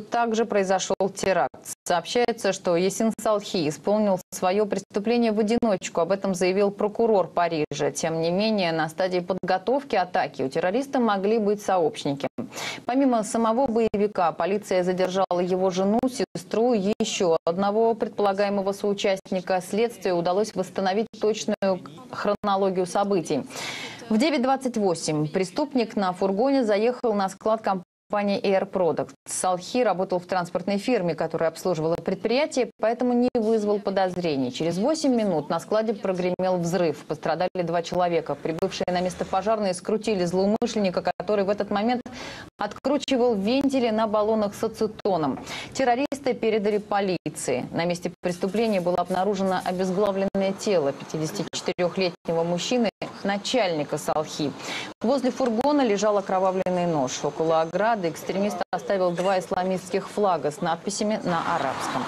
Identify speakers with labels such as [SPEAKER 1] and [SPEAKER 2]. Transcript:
[SPEAKER 1] также произошел теракт. Сообщается, что Есин Салхи исполнил свое преступление в одиночку. Об этом заявил прокурор Парижа. Тем не менее, на стадии подготовки атаки у террориста могли быть сообщники. Помимо самого боевика, полиция задержала его жену, сестру и еще одного предполагаемого соучастника. Следствию удалось восстановить точную хронологию событий. В 9.28 преступник на фургоне заехал на склад компании компании Air Products. Салхи работал в транспортной фирме, которая обслуживала предприятие, поэтому не вызвал подозрений. Через 8 минут на складе прогремел взрыв. Пострадали два человека. Прибывшие на место пожарные скрутили злоумышленника, который в этот момент откручивал вентили на баллонах с ацетоном. Террористы передали полиции. На месте преступления было обнаружено обезглавленное тело 54-летнего мужчины, начальника Салхи. Возле фургона лежал окровавленный нож. Около ограды экстремист оставил два исламистских флага с надписями на арабском.